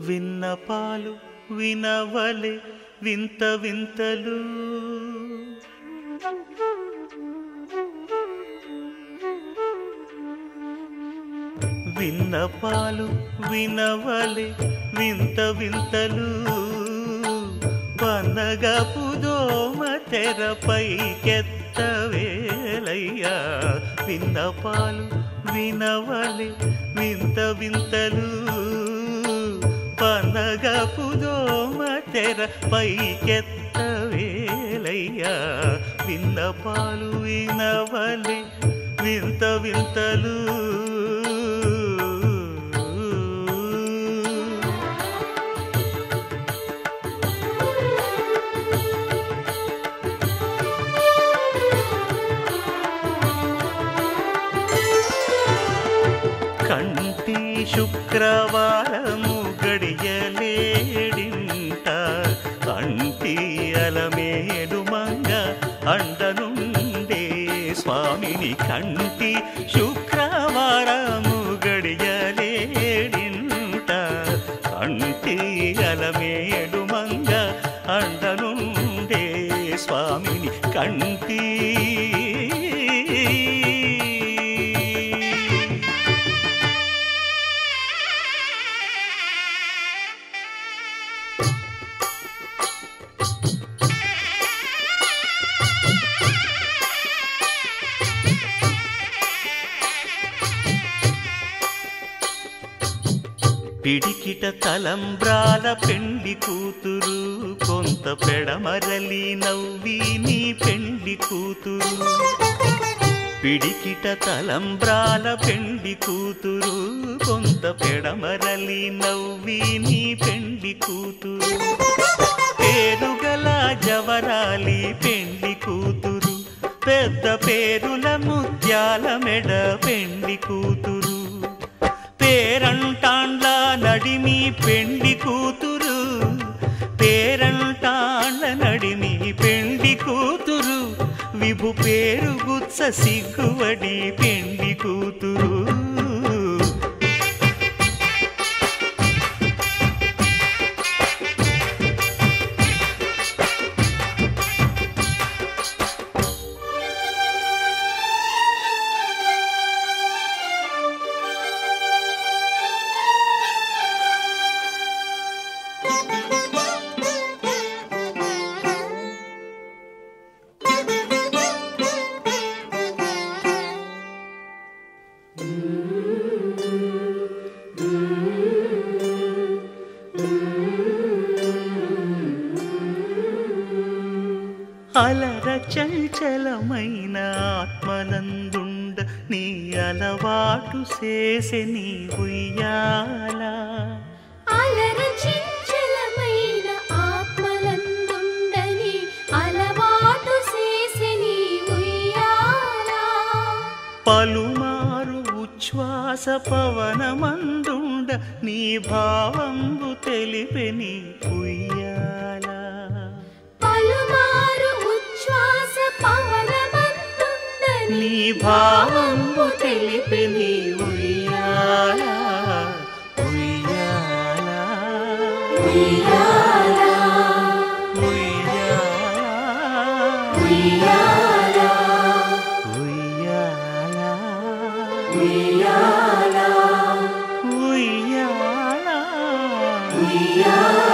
విన్నపాలు వినవలే వింత వింతలు. విన్నపాలు వినవలే వింత వింతలు. పన్నగపు దోమ తెరపై కెత్తవేలయ్యా విన్నపాలు వినవలే వింత వింతలు. పన్నగపు దోమ తెరపై కెత్తవేలయ్యా విన్నపాలు వినవలి వింత వింతలు. కంటి శుక్రవారము అడియలేడింట అంటి అలమేడు మంగ అండనుండే స్వామిని కంటి శుక్రవారము గడియలేడింట అంటి అలమేడు మంగ అండనుండే స్వామిని కంటి పిడికిట తలంబ్రాల పెండి కూతురు కొంత పెడమరలి నవ్వి నీ పెండి కూతురు. పిడికిట తలంబ్రాల పెండి కూతురు కొంత పెడమరలి నవ్వి నీ పెండి కూతురు. పేరుగల జవరాలి పెండి కూతురు పెద్ద పేరుల ముత్యాల మెడ పెండి కూతురు. పేరంట నడిమి పెండి కూతురు పేరంటాళ్ళ నడిమి పెండి కూతురు విభు పేరు గుత్స సిగ్గువడి పెండి కూతురు. అలర చంచలమైన ఆత్మనందుండ నీ అలవాటు చేసే నీ ఉయ్యాల అలర చంచలమైన ఆత్మలందుండని అలవాటు చేసిని ఉయ్యాల పలుమారు ఉచ్ఛ్వాస పవనమందుండ నీ భావంబు తెలిపే నీ ఉయ్యాల భావంబు తెలిపే నీ ఉయ్యాల ఉయ్యాల ఉయ్యాల ఉయ్యాల ఉయ్యాల. ఉయ్యాల. ఉయ్యాల. ఉయ్యాల. ఉయ్యాల.